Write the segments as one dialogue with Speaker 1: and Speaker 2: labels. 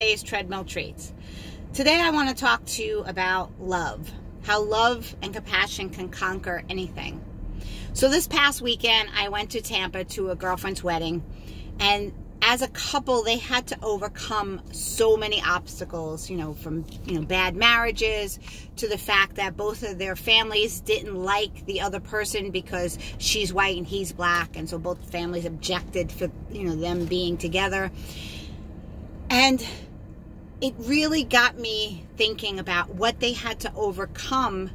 Speaker 1: today's treadmill treats. Today I want to talk to you about love, how love and compassion can conquer anything. So this past weekend I went to Tampa to a girlfriend's wedding and as a couple they had to overcome so many obstacles, you know, from, you know, bad marriages to the fact that both of their families didn't like the other person because she's white and he's black and so both families objected for, you know, them being together. And it really got me thinking about what they had to overcome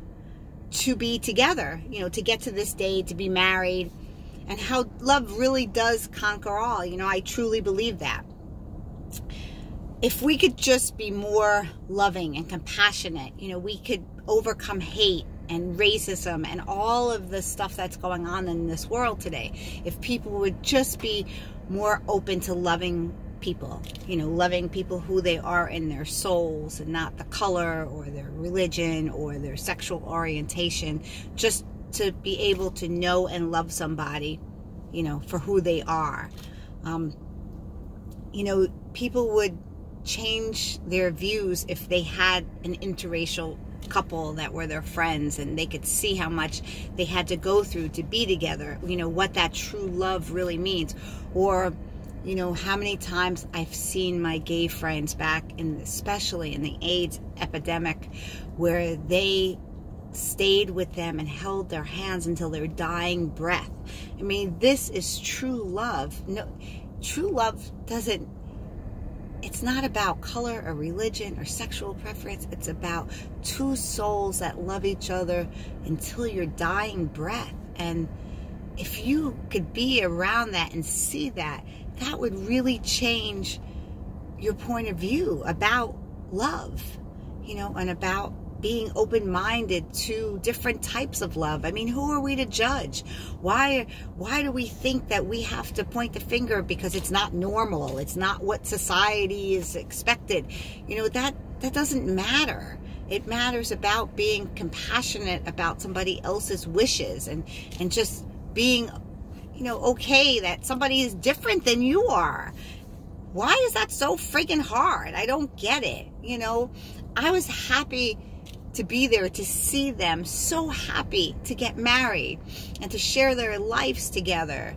Speaker 1: to be together, you know, to get to this day, to be married, and how love really does conquer all. You know, I truly believe that. If we could just be more loving and compassionate, you know, we could overcome hate and racism and all of the stuff that's going on in this world today. If people would just be more open to loving people, you know, loving people who they are in their souls and not the color or their religion or their sexual orientation, just to be able to know and love somebody, you know, for who they are. Um, you know, people would change their views if they had an interracial couple that were their friends and they could see how much they had to go through to be together, you know, what that true love really means. Or, you know, how many times I've seen my gay friends back in, especially in the AIDS epidemic, where they stayed with them and held their hands until their dying breath. I mean, this is true love. No, true love doesn't, it's not about color or religion or sexual preference. It's about two souls that love each other until your dying breath. And if you could be around that and see that, that would really change your point of view about love, you know, and about being open-minded to different types of love. I mean, who are we to judge? Why why do we think that we have to point the finger because it's not normal? It's not what society is expected. You know, that that doesn't matter. It matters about being compassionate about somebody else's wishes and and just being you know, okay that somebody is different than you are. Why is that so freaking hard? I don't get it. You know, I was happy to be there to see them so happy to get married and to share their lives together.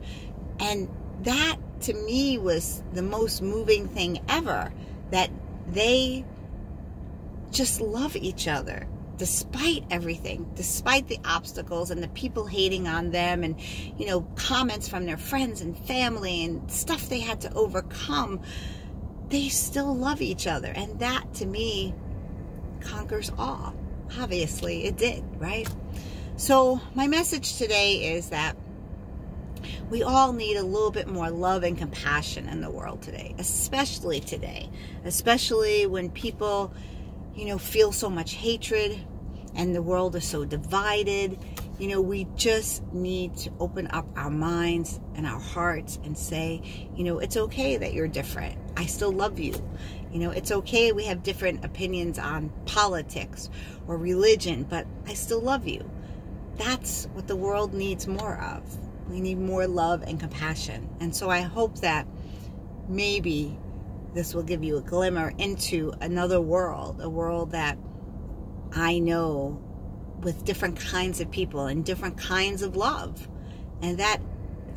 Speaker 1: And that to me was the most moving thing ever that they just love each other despite everything, despite the obstacles and the people hating on them and, you know, comments from their friends and family and stuff they had to overcome, they still love each other. And that to me conquers all. Obviously, it did, right? So, my message today is that we all need a little bit more love and compassion in the world today, especially today, especially when people you know, feel so much hatred and the world is so divided. You know, we just need to open up our minds and our hearts and say, you know, it's okay that you're different. I still love you. You know, it's okay we have different opinions on politics or religion, but I still love you. That's what the world needs more of. We need more love and compassion. And so I hope that maybe this will give you a glimmer into another world, a world that I know with different kinds of people and different kinds of love. And that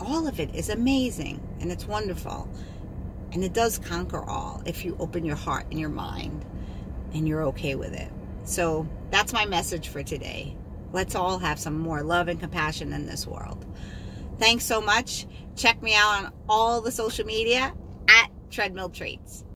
Speaker 1: all of it is amazing and it's wonderful. And it does conquer all if you open your heart and your mind and you're okay with it. So that's my message for today. Let's all have some more love and compassion in this world. Thanks so much. Check me out on all the social media treadmill treats.